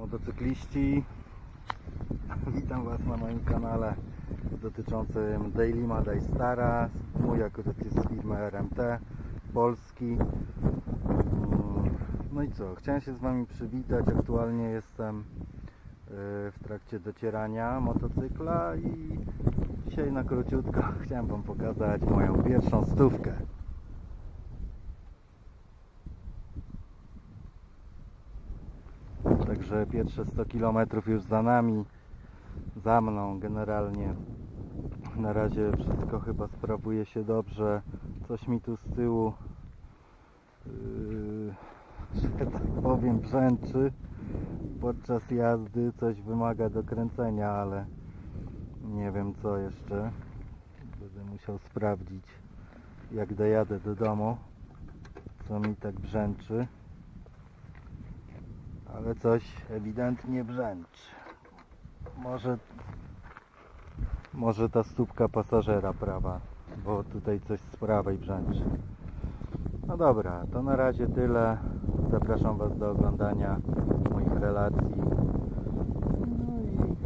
motocykliści. Witam Was na moim kanale dotyczącym Daily Madaj Stara. Mój akurat jest z firmy RMT Polski. Mm, No i co, chciałem się z Wami przywitać. Aktualnie jestem y, w trakcie docierania motocykla i dzisiaj na króciutko chciałem Wam pokazać moją pierwszą stówkę Także pierwsze 100 km już za nami, za mną generalnie. Na razie wszystko chyba sprawuje się dobrze. Coś mi tu z tyłu, yy, że tak powiem, brzęczy podczas jazdy. Coś wymaga dokręcenia, ale nie wiem co jeszcze. Będę musiał sprawdzić, jak dojadę do domu, co mi tak brzęczy ale coś ewidentnie brzęczy. Może, może ta stópka pasażera prawa, bo tutaj coś z prawej brzęczy. No dobra, to na razie tyle. Zapraszam Was do oglądania moich relacji. No i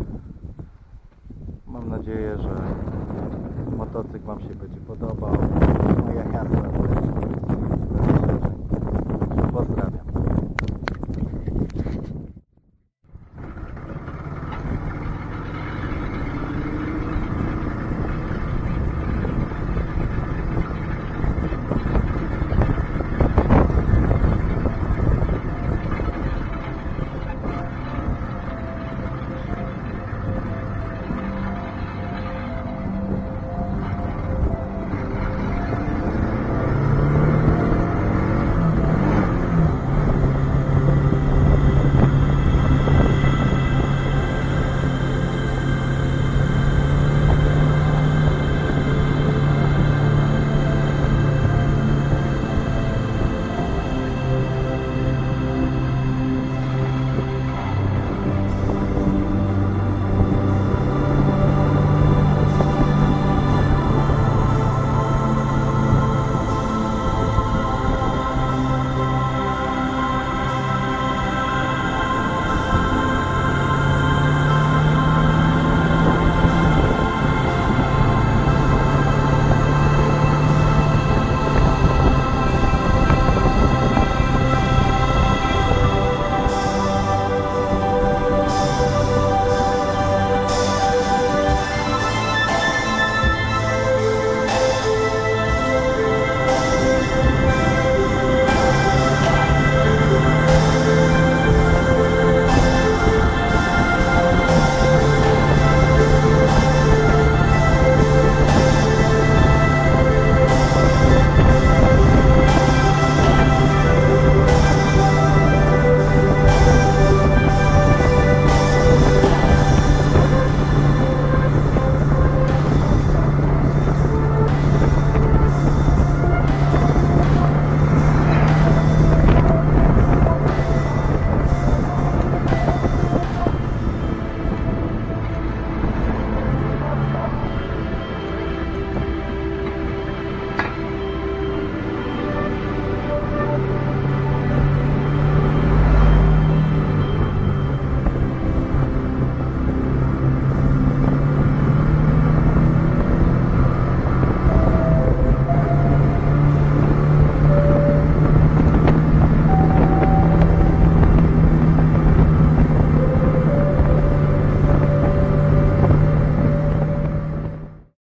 mam nadzieję, że motocykl Wam się będzie podobał. Moja jazda też.